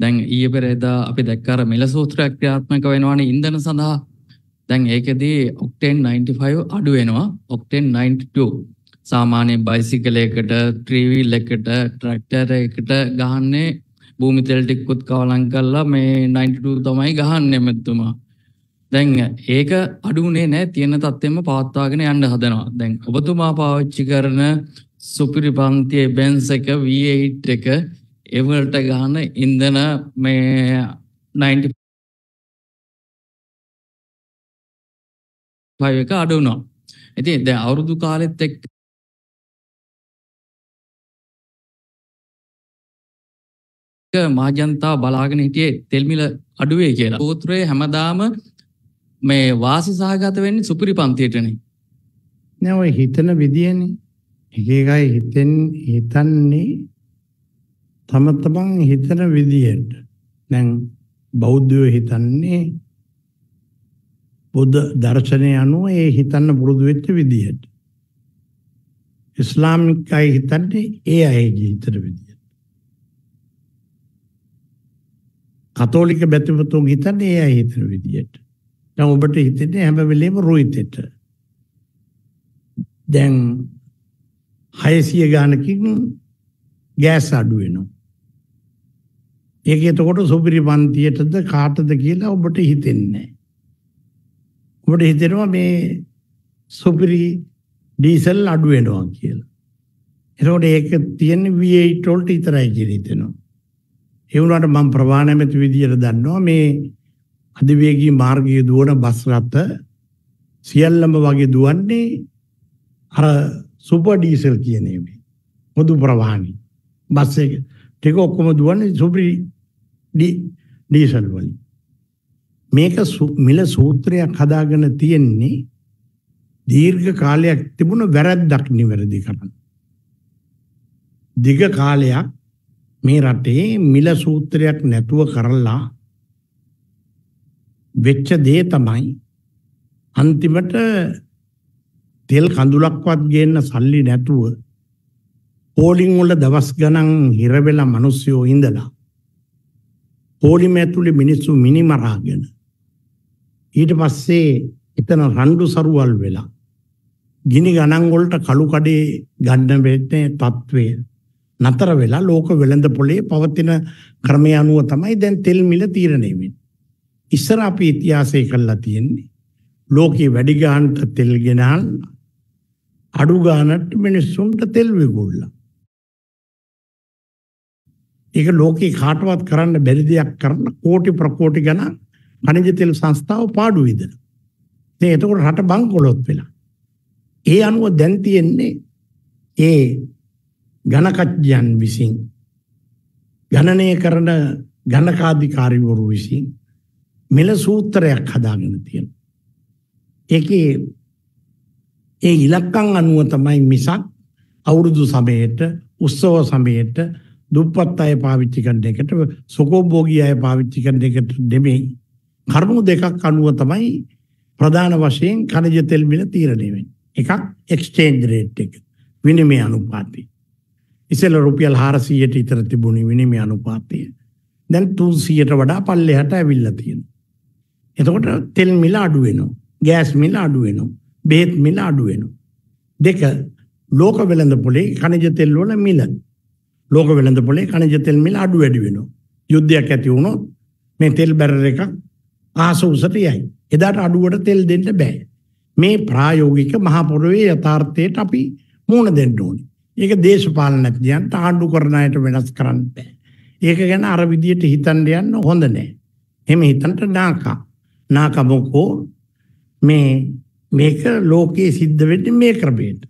දැන් ඊයේ පෙරේදා අපි දැක්ක අර මිල සූත්‍රයක් ක්‍රියාත්මක වෙනවානේ ඉන්ධන සඳහා. දැන් ඒකෙදී ඔක්ටේන් 95 අඩු වෙනවා ඔක්ටේන් 92. සාමාන්‍ය බයිසිකලයකට, ත්‍රිවිල් එකකට, ට්‍රැක්ටර් එකකට ගහන්නේ භූමි තෙල් ටිකකුත් කවලම් කරලා මේ 92 තමයි ගහන්නේ මෙතුමා. දැන් ඒක අඩුුනේ නෑ තියෙන තත්ත්වෙම පවත්වාගෙන යන්න හදනවා. දැන් ඔබතුමා පාවිච්චි කරන සුපිරි පන්තියේ බෙන්ස් එක V8 එක ඒවලට ගහන ඉන්ධන මේ 95 එක අඩු වුණා. ඉතින් දැන් අවුරුදු කාලෙත් එක්ක මහජනතාව බලාගෙන හිටියේ තෙල් මිල අඩු වෙයි කියලා. සූත්‍රයේ හැමදාම මේ වාසි සහගත වෙන්නේ සුපිරි පන්තියටනේ. නෑ ඔය හිතන විදියනේ. එක එකයි හිතෙන් හිතන්නේ තම තමන් හිතන විදියට. දැන් බෞද්ධයෝ හිතන්නේ බුද්ධ දර්ශනය අනුව ඒ හිතන්න පුරුදු වෙච්ච විදියට. ඉස්ලාමික් අය හිතන්නේ ඒ අයගේ හිතන විදියට. කතෝලික බැතිමතුන් හිතන්නේ ඒ අය හිතන විදියට. දැන් ඔබට හිතෙන්නේ හැම වෙලේම රෝහිතෙට. දැන් 600 ගානකින් ගෑස් අඩු වෙනවා. ඒක එතකොට සුපිරි පන්තියටද කාටද කියලා ඔබට හිතෙන්නේ නැහැ. ඔබට හිතෙනවා මේ සුපිරි ඩීසල් අඩු වෙනවා කියලා. එතකොට ඒක තියෙන්නේ V8 වලට විතරයි කියලා හිතෙනවා. ඒ වුණාට මම ප්‍රවාණමෙත් විදියට දන්නවා මේ අධිවේගී මාර්ගයේ දුවන බස් රථ සියල්ලම වගේ දුවන්නේ අර සුපර් ඩීසල් කියන ඒවා. පොදු ප්‍රවාහනි. බස් එක ටික ඔක්කොම දුවන්නේ සුපරි ඩීසල් වලින්. මේක මිල සූත්‍රයක් හදාගෙන තියෙන්නේ දීර්ඝ කාලයක් තිබුණ වැරැද්දක් නිවැරදි කරන්න. දිග කාලයක් මේ රටේ මිල සූත්‍රයක් නැතුව කරලා වෙච්ච දේ තමයි අන්තිමට තෙල් කඳුලක්වත් ගේන්න සල්ලි නැතුව පෝලිං වල දවස් ගණන් හිර වෙලා මිනිස්සුયો ඉඳලා පෝලිම ඇතුලේ මිනිස්සු මිනිමරාගෙන ඊට පස්සේ එතන රණ්ඩු සරුවල් වෙලා ගිනි ගණන් වලට කළු කඩේ ගන්න වෙන්නේ තත්වය නතර වෙලා ලෝක වෙළඳ පොලේ පවතින ක්‍රමය අනුව තමයි දැන් තෙල් මිල තීරණය වෙන්නේ ඉස්සර අපි ඉතිහාසය කළා තියෙන්නේ ලෝකේ වැඩි ගානට තෙල් ගෙනල්ලා අඩු ගානට මිනිස්සුන්ට තෙල් විකුණලා. ඒක ලෝකේ කාටවත් කරන්න බැරි දෙයක් කරන කෝටි ප්‍රකෝටි ගණන් khනිජ තෙල් සංස්ථාව පාඩු විදලා. දැන් එතකොට රට බංකොලොත් වෙලා. ඒ අනුව දැන් තියෙන්නේ ඒ ඝනකජ්ජයන් විසින් ගණනය කරන ඝනකාධිකාරීවරු විසින් මෙල සූත්‍රයක් හදාගෙන තියෙනවා. ඒකේ ඒ ඉලක්කම් අනුව තමයි මිසක් අවුරුදු සමයට උත්සව සමයට දුප්පත් අය පාවිච්චි කරන එකට සුකෝභෝගී අය පාවිච්චි කරන එකට නෙමෙයි කරුණු දෙකක් අනුව තමයි ප්‍රධාන වශයෙන් ಖನಿජ තෙල් මිල තීරණය වෙන්නේ. එකක් එක්ස්චේන්ජ් රේට් එක විනිමය අනුපාතය. ඉස්සෙල්ල රුපියල් 400ට විතර තිබුණේ විනිමය අනුපාතය. දැන් 300ට වඩා පල්ලෙහාට ඇවිල්ලා තියෙනවා. එතකොට තෙල් මිල අඩු වෙනවා. ගෑස් මිල අඩු වෙනවා. බේත් මිල අඩු වෙනවා. දෙක ලෝක වෙළඳ පොලේ khනිජ තෙල් වල මිල. ලෝක වෙළඳ පොලේ khනිජ තෙල් මිල අඩු වැඩි වෙනවා. යුද්ධයක් ඇති වුණොත් මේ තෙල් බැරල් එකක් ආස උසට යයි. එදාට අඩුවට තෙල් දෙන්න බෑ. මේ ප්‍රායෝගික මහ පොළොවේ යථාර්ථයට අපි මුහුණ දෙන්න ඕනේ. ඒක දේශපාලනඥයන්ට ආණ්ඩු කරන අයට වෙනස් කරන්න බෑ. ඒක ගැන අර විදියට හිතන්න යන්න හොඳ නෑ. එහෙම හිතන්න නාකා. නාකමකෝ මේ මේක ලෝකයේ සිද්ධ වෙන්නේ මේ ක්‍රමයට.